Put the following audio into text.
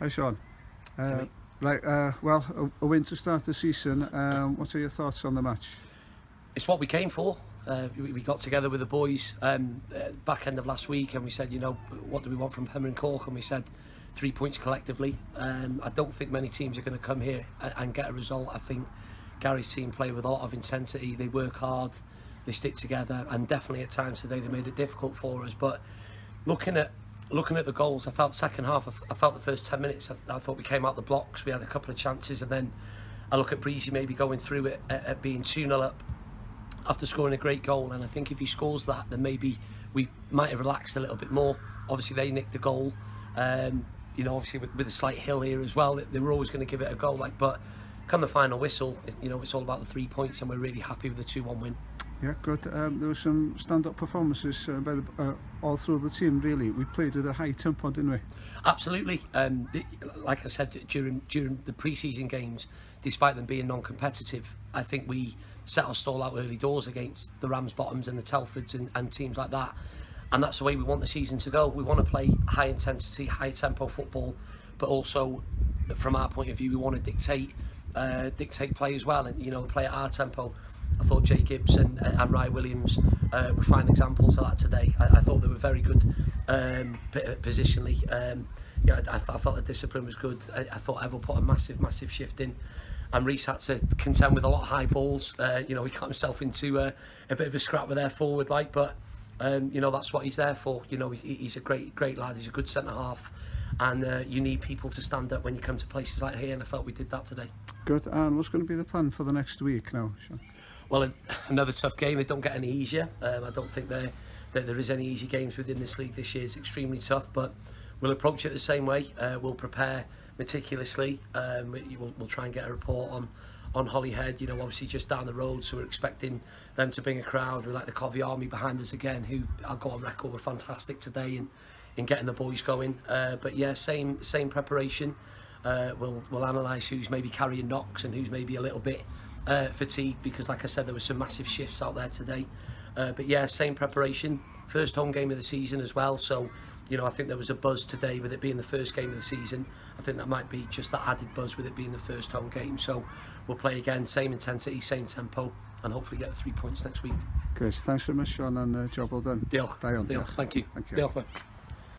Hi Sean. Uh, right, uh, well, a, a win to start the season. Um, what are your thoughts on the match? It's what we came for. Uh, we, we got together with the boys um, uh, back end of last week and we said, you know, what do we want from Hemmer and Cork? And we said three points collectively. Um, I don't think many teams are going to come here and, and get a result. I think Gary's team play with a lot of intensity. They work hard, they stick together, and definitely at times today they made it difficult for us. But looking at Looking at the goals, I felt second half, I felt the first 10 minutes, I, I thought we came out the blocks, we had a couple of chances and then I look at Breezy maybe going through it at, at being 2-0 up after scoring a great goal and I think if he scores that then maybe we might have relaxed a little bit more obviously they nicked the goal um, you know obviously with, with a slight hill here as well they were always going to give it a go like but come the final whistle you know it's all about the three points and we're really happy with the 2-1 win Yeah, good. Um, there were some stand-up performances uh, by the, uh, all through the team, really. We played with a high tempo, didn't we? Absolutely. Um, like I said, during during the pre-season games, despite them being non-competitive, I think we set our stall out early doors against the Rams Bottoms and the Telfords and, and teams like that. And that's the way we want the season to go. We want to play high intensity, high tempo football, but also, from our point of view, we want to dictate uh, dictate play as well and you know play at our tempo. I thought Jay Gibson and, uh, and Ryan Williams uh, were fine examples of that today. I, I thought they were very good um, uh, positionally. Um, you know, I, I felt the discipline was good. I, I thought Evel put a massive, massive shift in. And Reese had to contend with a lot of high balls. Uh, you know, he got himself into a, uh, a bit of a scrap with their forward, like, but um, you know, that's what he's there for. You know, he, he's a great, great lad. He's a good centre half. And uh, you need people to stand up when you come to places like here, and I felt we did that today. Good. And what's going to be the plan for the next week now, Sean? Well, another tough game. They don't get any easier. Um, I don't think there that there is any easy games within this league this year. It's extremely tough, but we'll approach it the same way. Uh, we'll prepare meticulously. Um, we'll, we'll try and get a report on on Hollyhead, you know, obviously just down the road, so we're expecting them to bring a crowd. We like the Covey Army behind us again, who I'll got on record were fantastic today in, in getting the boys going. Uh, but yeah, same same preparation. Uh, we'll we'll analyse who's maybe carrying knocks and who's maybe a little bit uh, fatigued because, like I said, there were some massive shifts out there today. Uh, but yeah, same preparation. First home game of the season as well, so you know, I think there was a buzz today with it being the first game of the season. I think that might be just that added buzz with it being the first home game. So we'll play again, same intensity, same tempo, and hopefully get three points next week. Chris, thanks very much, Sean, and uh, job well done. Diolch. Diolch. Diolch. Thank you. Thank you. Diolch, man.